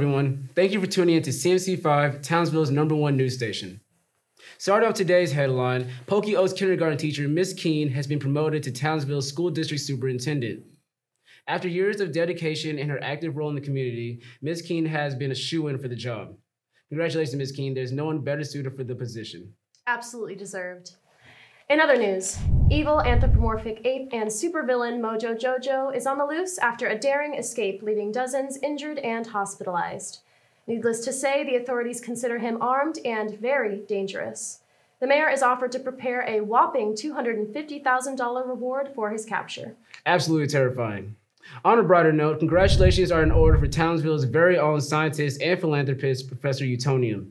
Everyone. Thank you for tuning in to CMC5, Townsville's number one news station. Starting off today's headline, Pokey Oaks kindergarten teacher Miss Keane has been promoted to Townsville School District Superintendent. After years of dedication and her active role in the community, Ms. Keane has been a shoe-in for the job. Congratulations, Ms. Keane. There's no one better suited for the position. Absolutely deserved. In other news, evil anthropomorphic ape and supervillain Mojo Jojo is on the loose after a daring escape, leaving dozens injured and hospitalized. Needless to say, the authorities consider him armed and very dangerous. The mayor is offered to prepare a whopping $250,000 reward for his capture. Absolutely terrifying. On a brighter note, congratulations are in order for Townsville's very own scientist and philanthropist, Professor Utonium.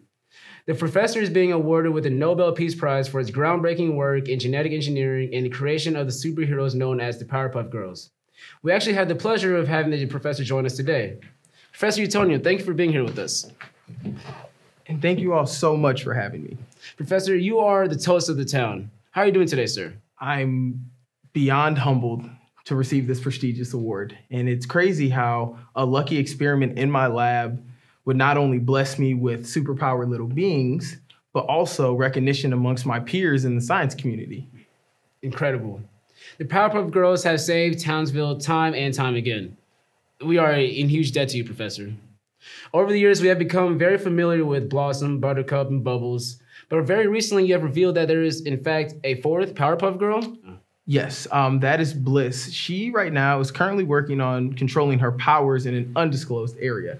The professor is being awarded with the Nobel Peace Prize for his groundbreaking work in genetic engineering and the creation of the superheroes known as the Powerpuff Girls. We actually had the pleasure of having the professor join us today. Professor Utonium, thank you for being here with us. And thank you all so much for having me. Professor, you are the toast of the town. How are you doing today, sir? I'm beyond humbled to receive this prestigious award. And it's crazy how a lucky experiment in my lab would not only bless me with superpower little beings, but also recognition amongst my peers in the science community. Incredible. The Powerpuff Girls have saved Townsville time and time again. We are in huge debt to you, Professor. Over the years, we have become very familiar with Blossom, Buttercup, and Bubbles, but very recently you have revealed that there is, in fact, a fourth Powerpuff Girl. Yes, um, that is Bliss. She right now is currently working on controlling her powers in an undisclosed area.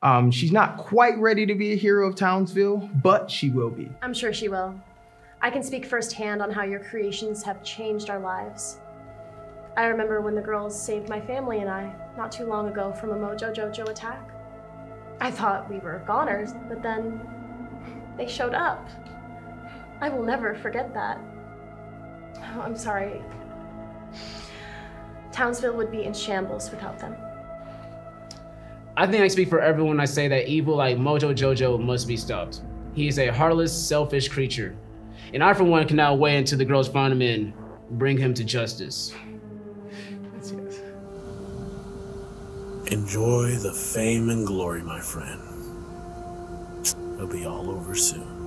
Um, she's not quite ready to be a hero of Townsville, but she will be. I'm sure she will. I can speak firsthand on how your creations have changed our lives. I remember when the girls saved my family and I not too long ago from a Mojo Jojo attack. I thought we were goners, but then they showed up. I will never forget that. Oh, I'm sorry. Townsville would be in shambles without them. I think I speak for everyone when I say that evil like Mojo Jojo must be stopped. He is a heartless, selfish creature. And I, for one, cannot wait until the girls find him and bring him to justice. Yes, yes. Enjoy the fame and glory, my friend. It'll be all over soon.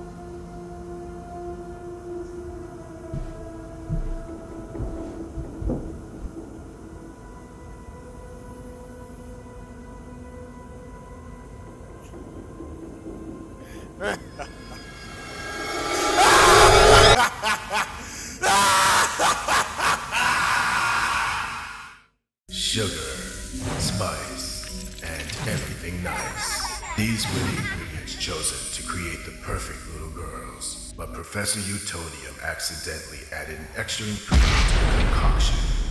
Sugar, spice, and everything nice. These were the ingredients chosen to create the perfect little girls. But Professor Utonium accidentally added an extra ingredient to the concoction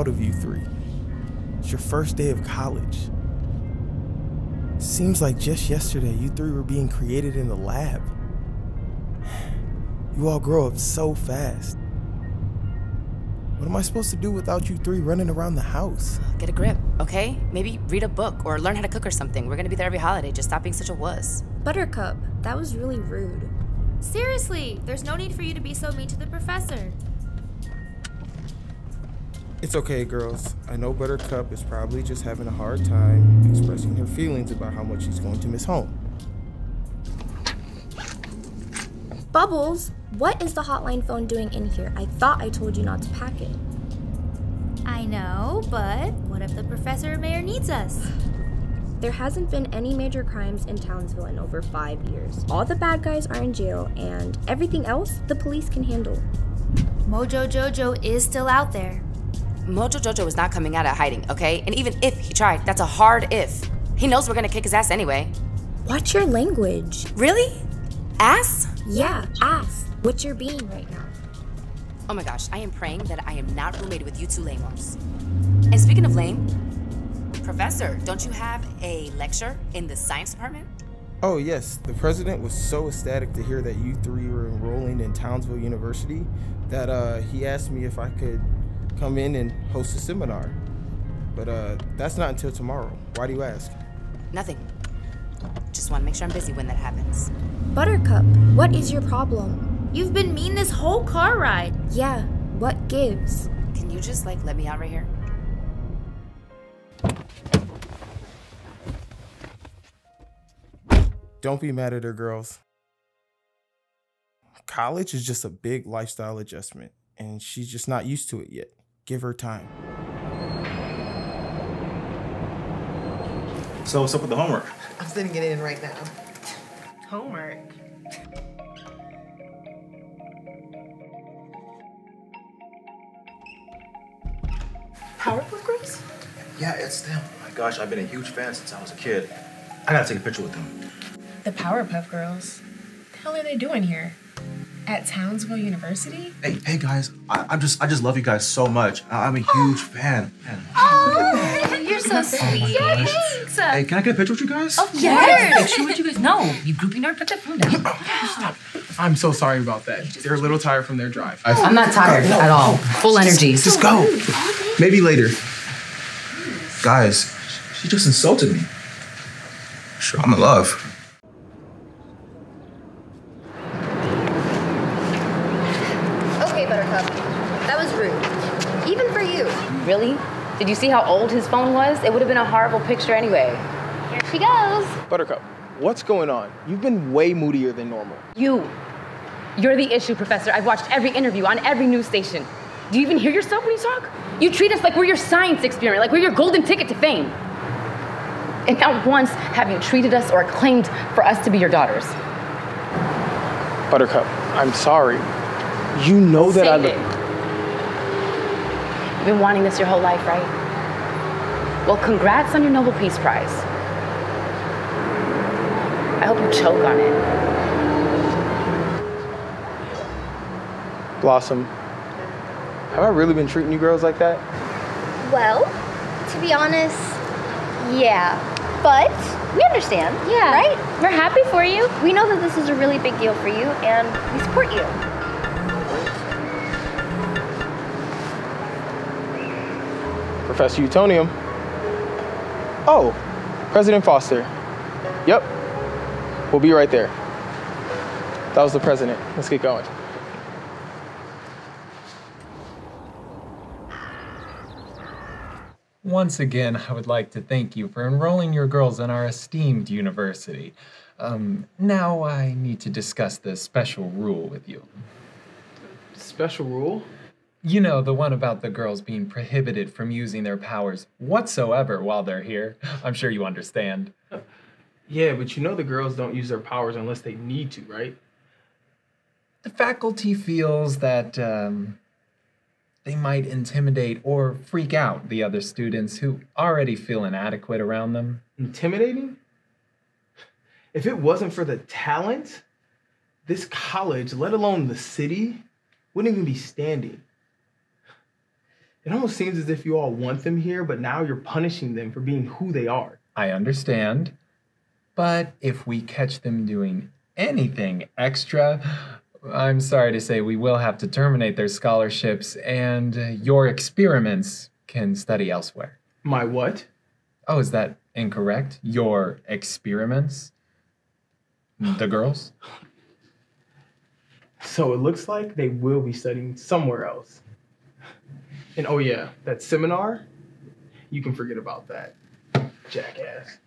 proud of you three. It's your first day of college. Seems like just yesterday you three were being created in the lab. You all grow up so fast. What am I supposed to do without you three running around the house? Get a grip, okay? Maybe read a book or learn how to cook or something. We're gonna be there every holiday. Just stop being such a wuss. Buttercup, that was really rude. Seriously, there's no need for you to be so mean to the professor. It's okay, girls. I know Buttercup is probably just having a hard time expressing her feelings about how much she's going to miss home. Bubbles, what is the hotline phone doing in here? I thought I told you not to pack it. I know, but what if the professor or mayor needs us? There hasn't been any major crimes in Townsville in over five years. All the bad guys are in jail, and everything else the police can handle. Mojo Jojo is still out there. Mojo Jojo is not coming out of hiding, okay? And even if he tried, that's a hard if. He knows we're gonna kick his ass anyway. Watch your language. Really? Ass? Yeah, ass. What you're being right now. Oh my gosh, I am praying that I am not roommated with you two lamos. And speaking of lame, Professor, don't you have a lecture in the science department? Oh, yes. The president was so ecstatic to hear that you three were enrolling in Townsville University that uh, he asked me if I could come in and host a seminar. But uh, that's not until tomorrow. Why do you ask? Nothing. Just want to make sure I'm busy when that happens. Buttercup, what is your problem? You've been mean this whole car ride. Yeah, what gives? Can you just like let me out right here? Don't be mad at her, girls. College is just a big lifestyle adjustment, and she's just not used to it yet. Give her time. So what's up with the homework? I'm sending it in right now. Homework. Powerpuff Girls? Yeah, it's them. Oh my gosh, I've been a huge fan since I was a kid. I gotta take a picture with them. The Powerpuff Girls? What the hell are they doing here? At Townsville University? Hey, hey guys, I, I'm just I just love you guys so much. I, I'm a huge fan. Man. Oh, you're so oh sweet. gosh. Thanks. Hey, can I get a picture with you guys? Of course. Make sure what you guys know. You groupie nerd, put that phone down. I'm so sorry about that. They're a little tired from their drive. I'm not tired at all. Oh, Full energy. Just go. Maybe later. Guys, she just insulted me. Sure, I'm in love. Okay, Buttercup. That was rude. Even for you. Really? Did you see how old his phone was? It would have been a horrible picture anyway. Here she goes. Buttercup, what's going on? You've been way moodier than normal. You. You're the issue, Professor. I've watched every interview on every news station. Do you even hear yourself when you talk? You treat us like we're your science experiment, like we're your golden ticket to fame. And not once have you treated us or claimed for us to be your daughters. Buttercup, I'm sorry. You know that I Say look. it. You've been wanting this your whole life, right? Well, congrats on your Nobel Peace Prize. I hope you choke on it. Blossom, have I really been treating you girls like that? Well, to be honest, yeah. But we understand. Yeah. Right? We're happy for you. We know that this is a really big deal for you and we support you. Professor Utonium. Oh, President Foster. Yep. We'll be right there. That was the president. Let's get going. Once again, I would like to thank you for enrolling your girls in our esteemed university. Um, now I need to discuss the special rule with you. Special rule? You know, the one about the girls being prohibited from using their powers whatsoever while they're here. I'm sure you understand. Yeah, but you know the girls don't use their powers unless they need to, right? The faculty feels that um, they might intimidate or freak out the other students who already feel inadequate around them. Intimidating? If it wasn't for the talent, this college, let alone the city, wouldn't even be standing. It almost seems as if you all want them here, but now you're punishing them for being who they are. I understand. But if we catch them doing anything extra, I'm sorry to say we will have to terminate their scholarships and your experiments can study elsewhere. My what? Oh, is that incorrect? Your experiments? The girls? So it looks like they will be studying somewhere else. And oh, yeah, that seminar, you can forget about that. Jackass.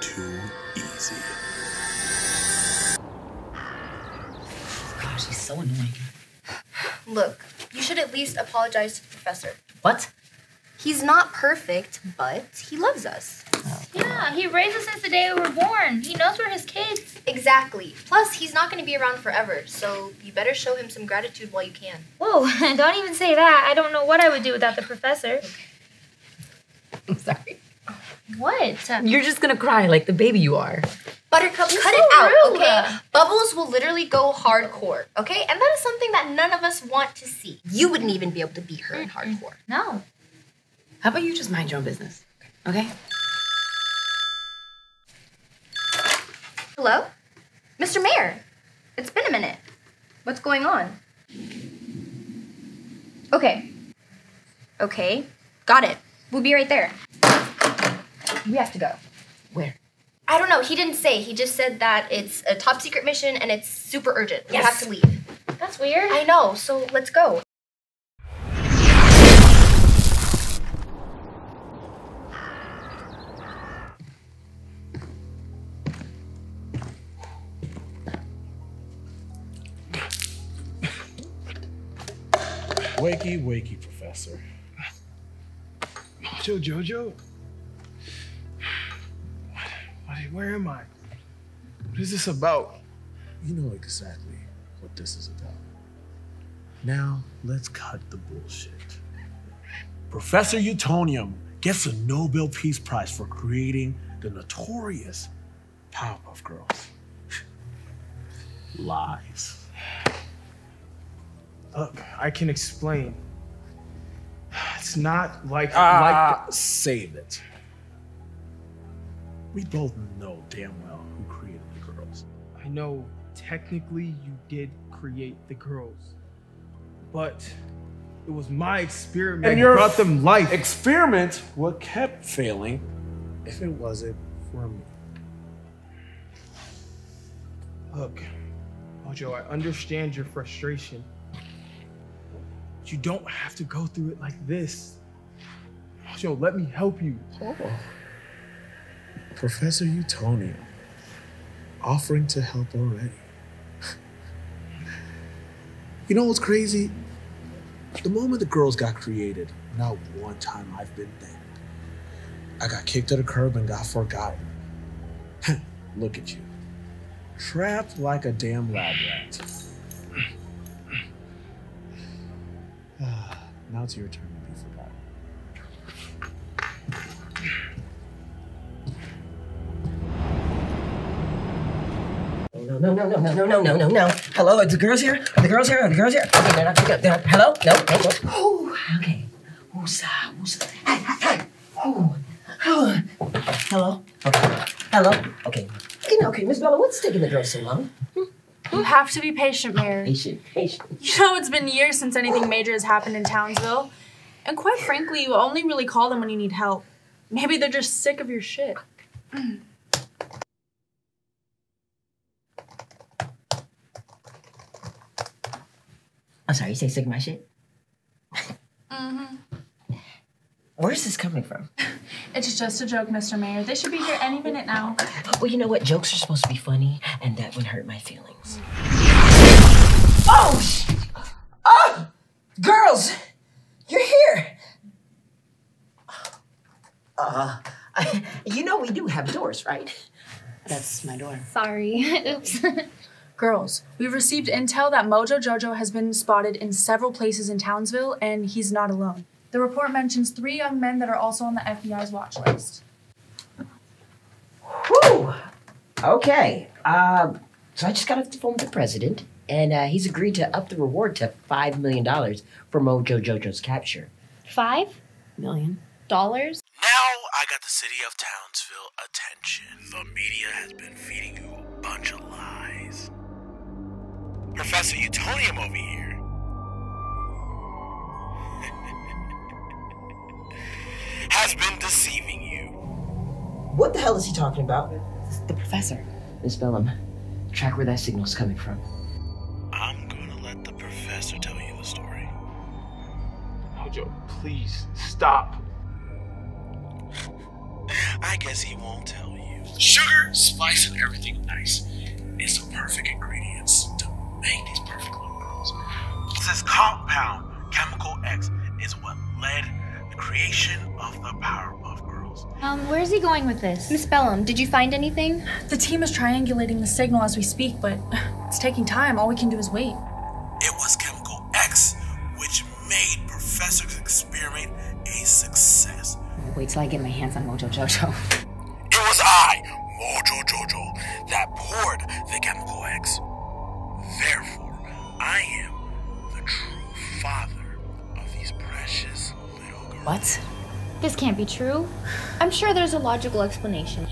Too easy. Gosh, he's so annoying. Look, you should at least apologize to the professor. What? He's not perfect, but he loves us. Yeah, he raised us since the day we were born. He knows we're his kids. Exactly. Plus, he's not going to be around forever, so you better show him some gratitude while you can. Whoa, don't even say that. I don't know what I would do without the professor. I'm sorry. What? You're just gonna cry like the baby you are. Buttercup, You're cut so it out, rude. okay? Bubbles will literally go hardcore, okay? And that is something that none of us want to see. You wouldn't even be able to beat her in hardcore. No. How about you just mind your own business? Okay? Hello? Mr. Mayor, it's been a minute. What's going on? Okay. Okay, got it. We'll be right there. We have to go. Where? I don't know. He didn't say. He just said that it's a top secret mission and it's super urgent. We have to leave. That's weird. I know, so let's go. Wakey, wakey, Professor. Joe Jojo? What, what, where am I? What is this about? You know exactly what this is about. Now, let's cut the bullshit. Professor Utonium gets the Nobel Peace Prize for creating the notorious Powerpuff Girls. Lies. Look, I can explain. It's not like Ah, like save it. We both know damn well who created the girls. I know technically you did create the girls, but it was my experiment And that your brought them life. Experiment what kept failing if it wasn't for me. Look, Mojo, I understand your frustration. But you don't have to go through it like this. Mojo, let me help you. Oh. Professor Utonium offering to help already. you know what's crazy? The moment the girls got created, not one time I've been there. I got kicked to the curb and got forgotten. Look at you. Trapped like a damn lab rat. Now it's your turn to be forgotten. No, no, no, no, no, no, no, no, no, no. Hello, are the girls here? Are the girls here? Are the girls here? Okay, they're not picking up. They're not. Hello? No, no, no. Ooh, okay. Woosa, woosa. Hey, hey, hey. Ooh. Ooh. Hello? Okay. Hello? Okay. Okay, okay, Miss Bellum, what's taking the girls so long? You have to be patient, Mayor. Patient, patient. You know, it's been years since anything major has happened in Townsville. And quite frankly, you only really call them when you need help. Maybe they're just sick of your shit. I'm sorry, you say sick of my shit? Mm-hmm. Where's this coming from? It's just a joke, Mr. Mayor. They should be here any minute now. Well, you know what? Jokes are supposed to be funny, and that would hurt my feelings. Oh, sh- oh, girls, you're here. Uh, I, you know we do have doors, right? That's my door. Sorry. Oops. Girls, we've received intel that Mojo Jojo has been spotted in several places in Townsville, and he's not alone. The report mentions three young men that are also on the FBI's watch list. Whew. Okay. Um, so I just got off the phone with the president, and uh, he's agreed to up the reward to $5 million for Mojo Jojo's capture. Five million dollars? Now I got the city of Townsville attention. The media has been feeding you a bunch of lies. Professor Utonium over here has been deceiving you. What the hell is he talking about? The professor. Miss Bellum, track where that signal's coming from. I'm gonna let the professor tell you the story. Mojo, please stop. I guess he won't tell you. Sugar, spice, and everything nice is the perfect ingredients to make these perfect little girls. This compound, Chemical X, is what led the creation of the Powerpuff Girls. Um, where's Where's he going with this? Miss Bellum, did you find anything? The team is triangulating the signal as we speak, but it's taking time. All we can do is wait. It was Chemical X, which made Professor's experiment a success. Wait till I get my hands on Mojo Jojo. It was I, Mojo Jojo, that poured the Chemical X. Therefore, I am the true father of these precious little girls. What? This can't be true. I'm sure there's a logical explanation.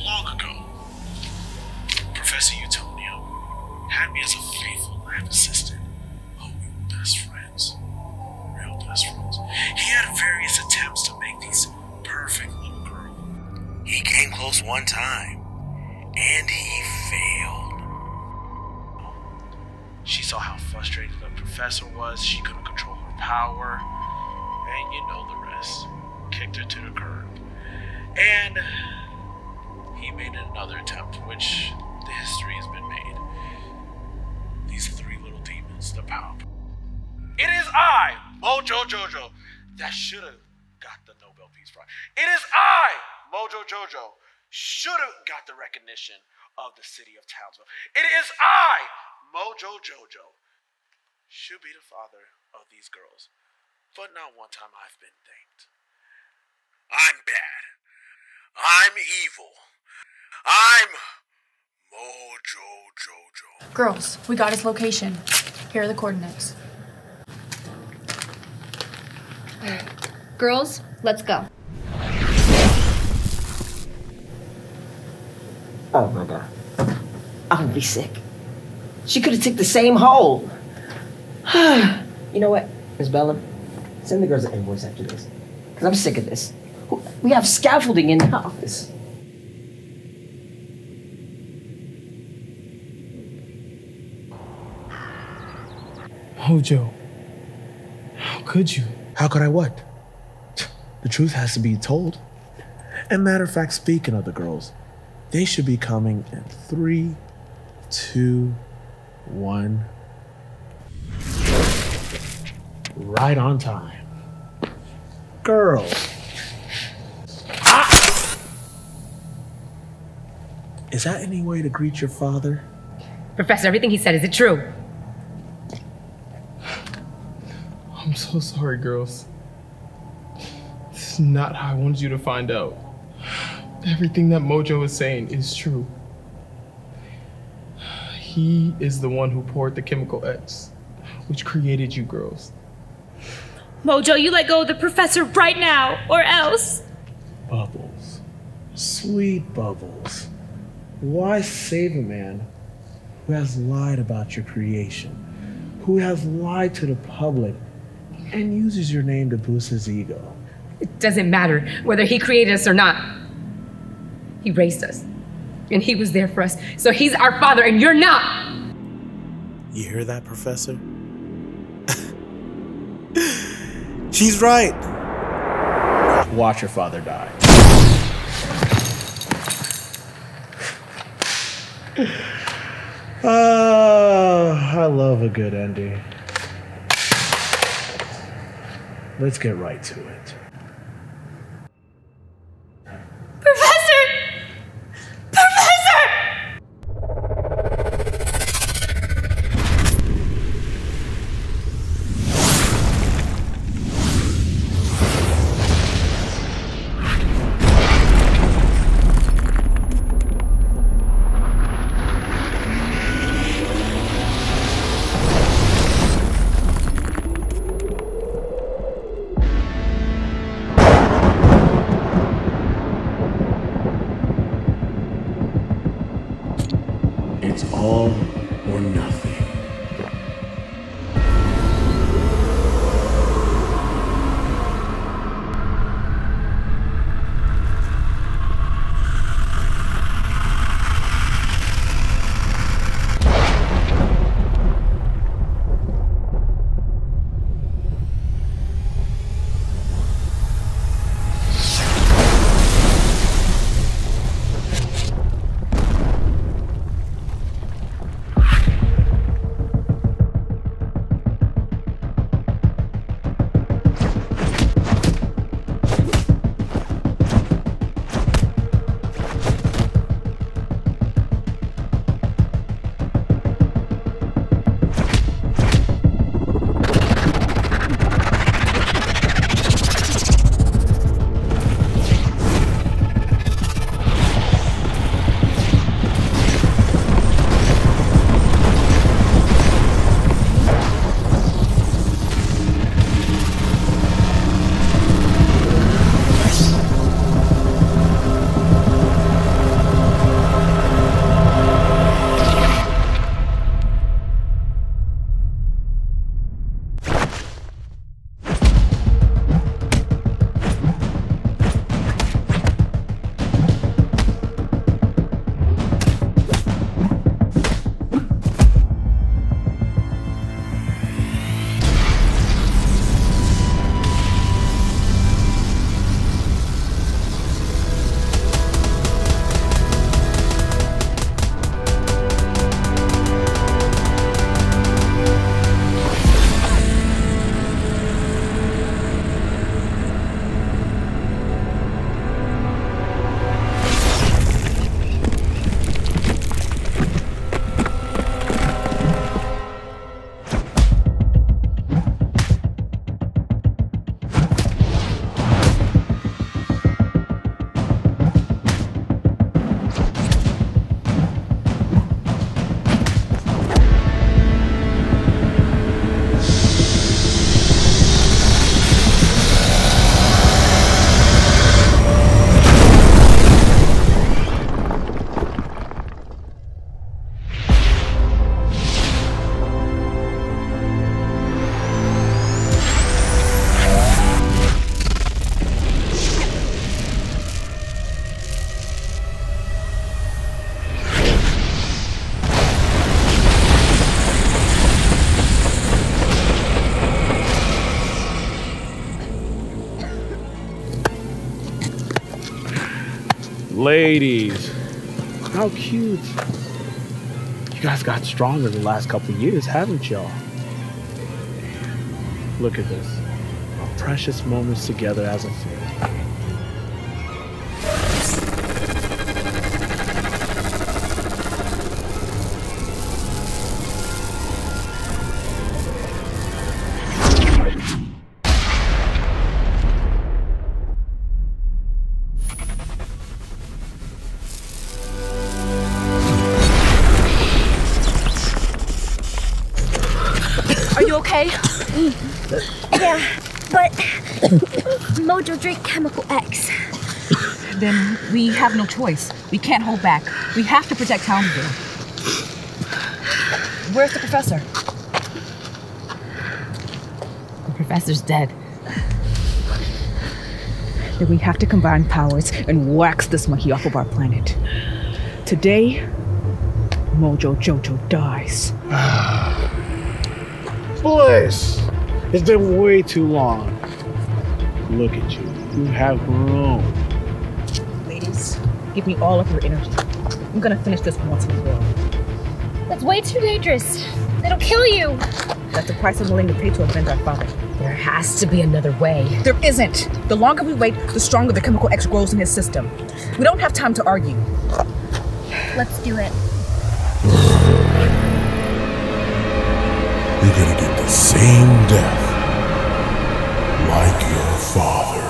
Oh, Mojo Jojo, that should have got the Nobel Peace Prize. It is I, Mojo Jojo, should have got the recognition of the city of Townsville. It is I, Mojo Jojo, should be the father of these girls. But not one time I've been thanked. I'm bad. I'm evil. I'm Mojo Jojo. Girls, we got his location. Here are the coordinates. Girls, let's go. Oh my god. I'm gonna be sick. She could have took the same hole. you know what, Miss Bellum? Send the girls an invoice after this. Because I'm sick of this. We have scaffolding in the office. Mojo, how could you? How could I what? The truth has to be told. And matter of fact, speaking of the girls, they should be coming in three, two, one. Right on time. Girl. Ah! Is that any way to greet your father? Professor, everything he said, is it true? I'm so sorry, girls. This is not how I wanted you to find out. Everything that Mojo is saying is true. He is the one who poured the chemical X, which created you girls. Mojo, you let go of the professor right now, or else. Bubbles. Sweet Bubbles. Why save a man who has lied about your creation, who has lied to the public, and uses your name to boost his ego? It doesn't matter whether he created us or not. He raised us. And he was there for us. So he's our father, and you're not. You hear that, Professor? She's right. Watch your father die. Ah, I love a good ending. Let's get right to it. Cute. You guys got stronger the last couple years, haven't y'all? Look at this. Our precious moments together as a family. We have no choice. We can't hold back. We have to protect Townsville. Where's the professor? The professor's dead. Then we have to combine powers and wax this monkey off of our planet. Today, Mojo Jojo dies. Bliss! It's been way too long. Look at you. You have grown. Ladies, give me all of your energy. I'm gonna finish this once and for all. That's way too dangerous. It'll kill you. That's the price I'm willing to pay to avenge our father. There has to be another way. There isn't. The longer we wait, the stronger the chemical X grows in his system. We don't have time to argue. Let's do it. You're gonna get the same death like your father.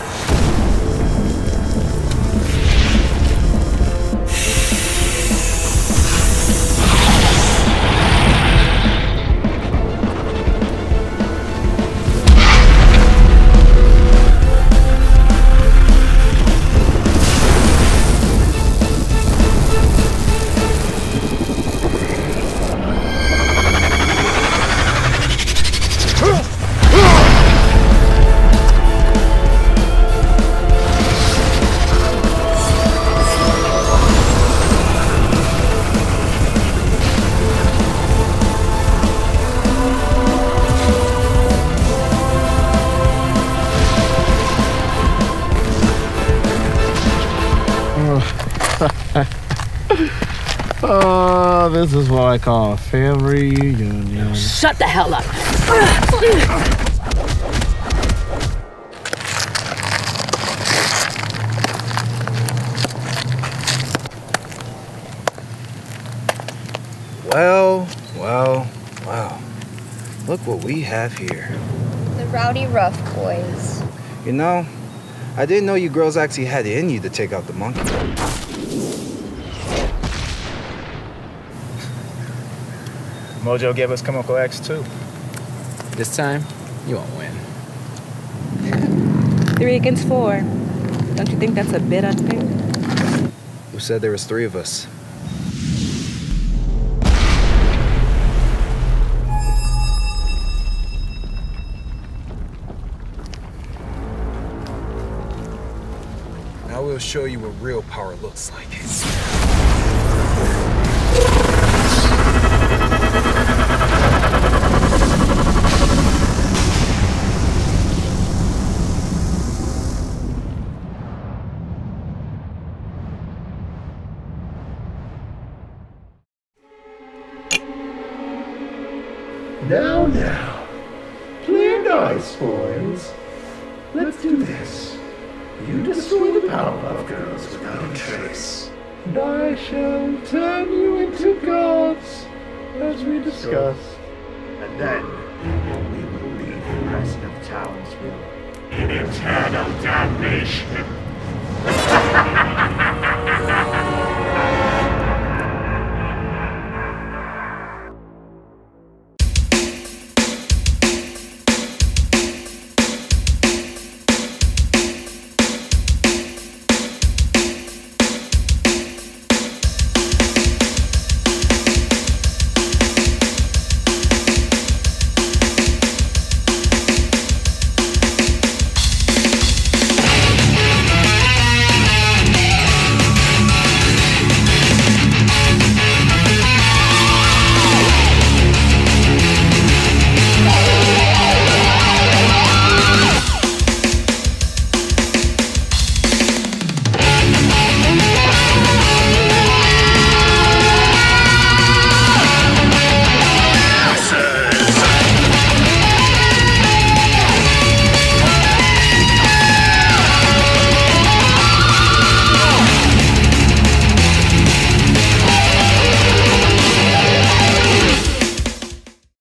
This is what I call a family reunion. Shut the hell up. Well, well, well. Look what we have here. The Rowdyruff Boys. You know, I didn't know you girls actually had it in you to take out the monkey. Mojo gave us Chemical X too. This time, you won't win. Three against four. Don't you think that's a bit unfair? Who said there was three of us? Now we'll show you what real power looks like.